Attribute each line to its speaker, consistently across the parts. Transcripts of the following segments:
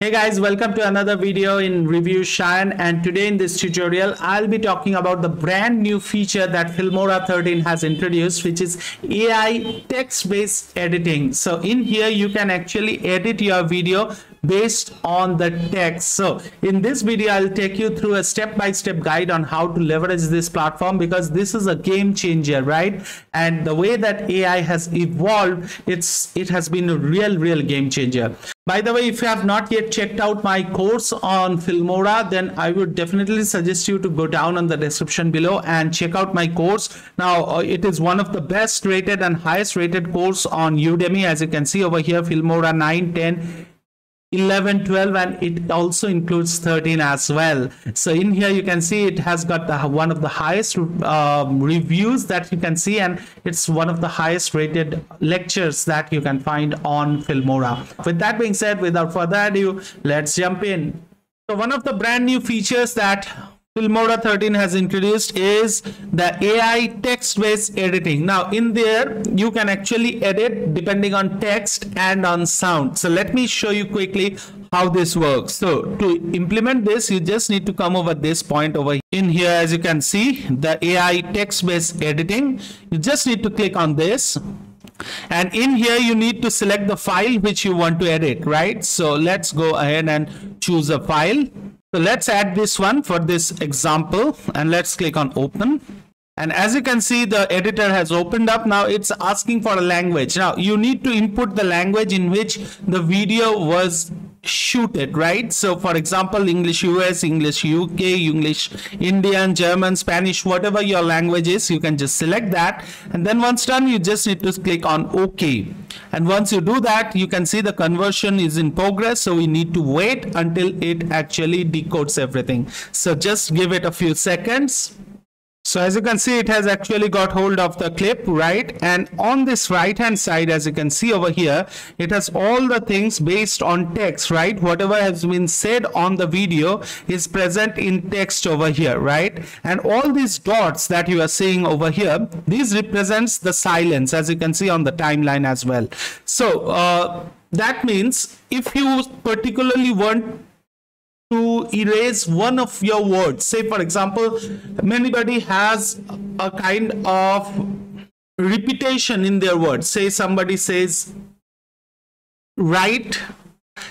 Speaker 1: Hey guys, welcome to another video in Review Shine and today in this tutorial I'll be talking about the brand new feature that Filmora 13 has introduced which is AI text-based editing. So in here you can actually edit your video based on the text. So in this video I'll take you through a step-by-step -step guide on how to leverage this platform because this is a game changer, right? And the way that AI has evolved, it's it has been a real real game changer. By the way, if you have not yet checked out my course on Filmora, then I would definitely suggest you to go down on the description below and check out my course. Now, uh, it is one of the best rated and highest rated course on Udemy. As you can see over here, Filmora 9, 10, 11 12 and it also includes 13 as well. So in here you can see it has got the one of the highest um, reviews that you can see and it's one of the highest rated lectures that you can find on filmora. With that being said without further ado let's jump in. So one of the brand new features that Filmora 13 has introduced is the AI text-based editing. Now in there, you can actually edit depending on text and on sound. So let me show you quickly how this works. So to implement this, you just need to come over this point over in here. As you can see, the AI text-based editing, you just need to click on this and in here you need to select the file which you want to edit right so let's go ahead and choose a file so let's add this one for this example and let's click on open. And as you can see, the editor has opened up. Now it's asking for a language. Now you need to input the language in which the video was shoot it right? So for example english us english uk english indian german spanish whatever your language is you can just select that. And then once done you just need to click on ok. And once you do that you can see the conversion is in progress. So we need to wait until it actually decodes everything. So just give it a few seconds so as you can see, it has actually got hold of the clip, right? And on this right hand side, as you can see over here, it has all the things based on text, right? Whatever has been said on the video is present in text over here, right? And all these dots that you are seeing over here, these represents the silence, as you can see on the timeline as well. So uh, that means if you particularly want to erase one of your words. Say for example anybody has a kind of repetition in their words. Say somebody says right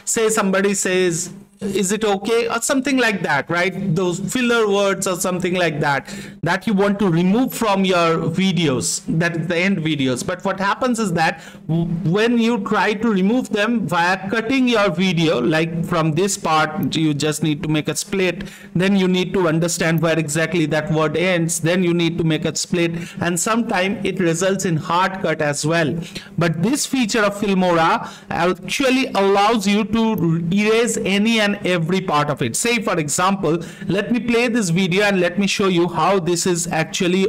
Speaker 1: say somebody says is it okay? Or something like that right? Those filler words or something like that that you want to remove from your videos that is the end videos. But what happens is that when you try to remove them via cutting your video like from this part you just need to make a split then you need to understand where exactly that word ends then you need to make a split and sometimes it results in hard cut as well. But this feature of filmora actually allows you to erase any and every part of it. Say for example, let me play this video and let me show you how this is actually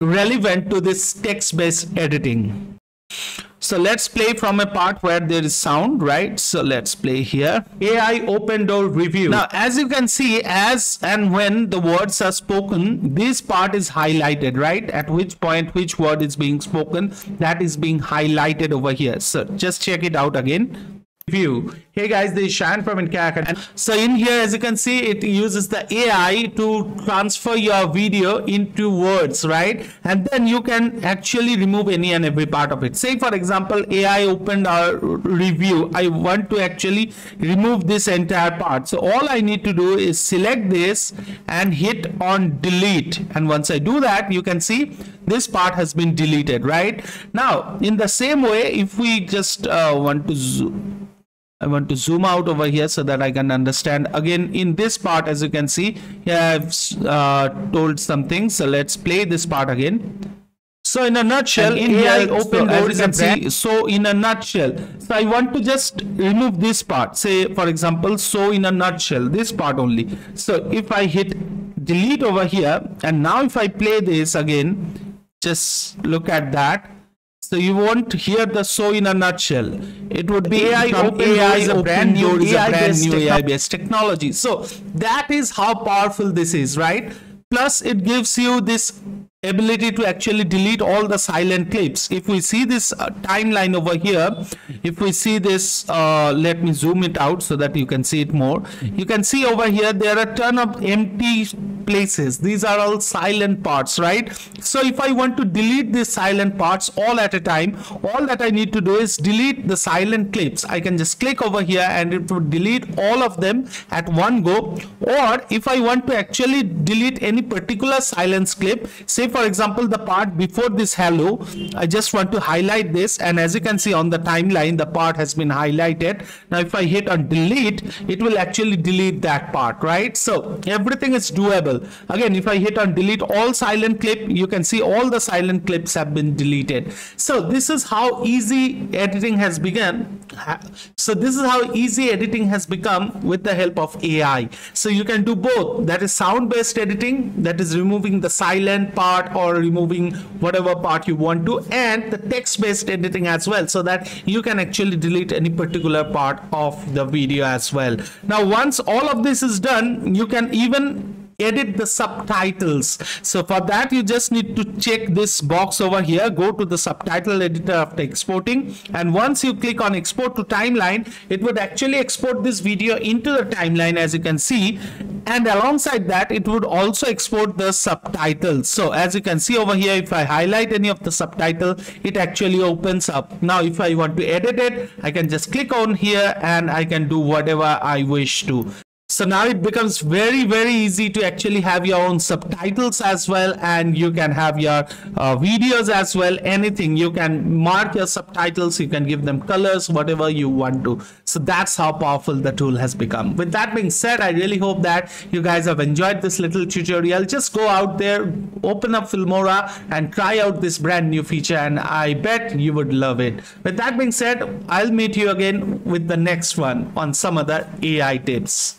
Speaker 1: relevant to this text-based editing. So let's play from a part where there is sound, right? So let's play here. AI open door review. Now, as you can see, as and when the words are spoken, this part is highlighted, right? At which point, which word is being spoken, that is being highlighted over here. So just check it out again view hey guys this is Shan from and so in here as you can see it uses the AI to transfer your video into words right? And then you can actually remove any and every part of it. Say for example AI opened our review. I want to actually remove this entire part. So all I need to do is select this and hit on delete. And once I do that you can see this part has been deleted right? Now in the same way if we just uh, want to zoom I want to zoom out over here so that I can understand. Again in this part as you can see here I've uh, told something so let's play this part again. So in a nutshell in here open so, as you can see so in a nutshell so I want to just remove this part. Say for example so in a nutshell this part only. So if I hit delete over here and now if I play this again just look at that so you won't hear the so in a nutshell. It would be AI open AI is a brand new AI, brand new AI based technology. So that is how powerful this is, right? Plus it gives you this ability to actually delete all the silent clips if we see this uh, timeline over here if we see this uh, let me zoom it out so that you can see it more you can see over here there are a ton of empty places. These are all silent parts right? So if i want to delete these silent parts all at a time all that i need to do is delete the silent clips. I can just click over here and it will delete all of them at one go. Or if i want to actually delete any particular silence clip say for example the part before this hello i just want to highlight this. And as you can see on the timeline the part has been highlighted. Now if i hit on delete it will actually delete that part right? So everything is doable again if i hit on delete all silent clip you can see all the silent clips have been deleted. So this is how easy editing has begun. So this is how easy editing has become with the help of ai so you can do both. That is sound based editing that is removing the silent part part or removing whatever part you want to and the text based editing as well so that you can actually delete any particular part of the video as well. Now once all of this is done you can even edit the subtitles. So for that you just need to check this box over here. Go to the subtitle editor after exporting. And once you click on export to timeline it would actually export this video into the timeline as you can see. And alongside that it would also export the subtitles. So as you can see over here if i highlight any of the subtitle it actually opens up. Now if i want to edit it i can just click on here and i can do whatever i wish to so now it becomes very, very easy to actually have your own subtitles as well. And you can have your uh, videos as well. Anything you can mark your subtitles. You can give them colors, whatever you want to. So that's how powerful the tool has become. With that being said, I really hope that you guys have enjoyed this little tutorial. Just go out there, open up Filmora and try out this brand new feature. And I bet you would love it. With that being said, I'll meet you again with the next one on some other AI tips.